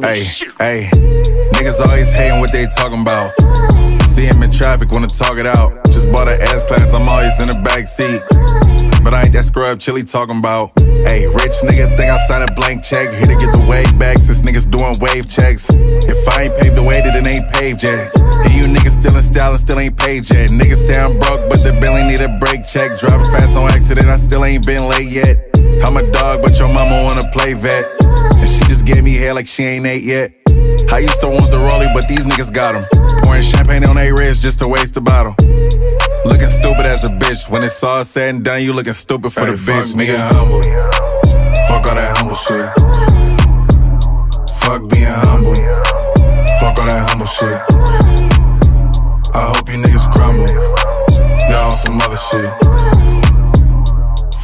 Hey, niggas always hating what they talking about. See him in traffic, wanna talk it out. Just bought an S class, I'm always in the back seat. But I ain't that scrub Chilli talking about. Hey, rich nigga think I signed a blank check. Here to get the wave back since niggas doing wave checks. If I ain't paved the way, then it ain't paved yet. And you niggas still in style and still ain't paid yet. Niggas say I'm broke, but the Billy need a brake check. Driving fast on accident, I still ain't been late yet. I'm a dog, but your mama wanna play vet. And she gave me hair like she ain't ate yet. I used to want the rollie, but these niggas got them. Pouring champagne on a wrist just to waste the bottle. Looking stupid as a bitch. When it's all said and done, you looking stupid for Hey, the bitch, fuck being nigga. humble. Fuck all that humble shit. Fuck being humble. Fuck all that humble shit. I hope you niggas crumble. Y'all on some other shit.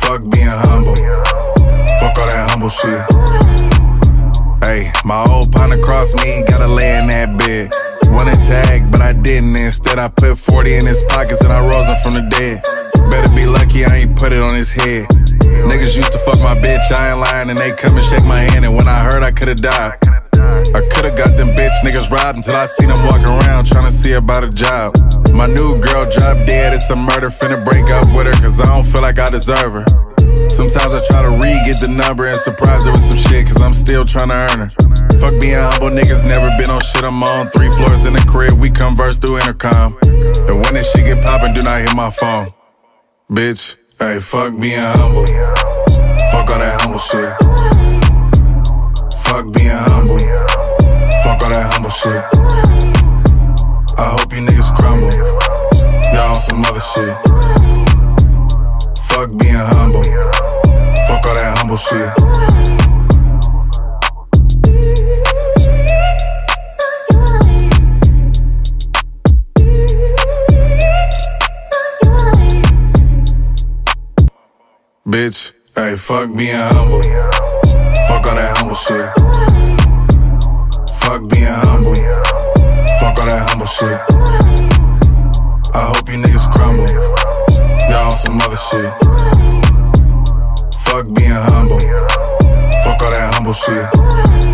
Fuck being humble. Fuck all that humble shit. Hey, my old partner crossed me, gotta lay in that bed. Wanted tag, but I didn't. Instead, I put 40 in his pockets and I rose him from the dead. Better be lucky I ain't put it on his head. Niggas used to fuck my bitch, I ain't lying, and they come and shake my hand. And when I heard I could've died, I could've got them bitch niggas robbed until I seen them walk around trying to see about a job. My new girl dropped dead, it's a murder, finna break up with her, cause I don't feel like I deserve her. Sometimes I try to re-get the number and surprise her with some shit, cause I'm still trying to earn her. Fuck being humble, niggas never been on shit I'm on. Three floors in the crib, we converse through intercom. And when this shit get poppin', do not hit my phone. Bitch, Hey, fuck being humble. Fuck all that humble shit. Fuck being humble. Fuck all that humble shit. I hope you niggas crumble. Y'all on some other shit. Humble shit. bitch. Hey, fuck being humble. Fuck all that humble shit. Humble shit.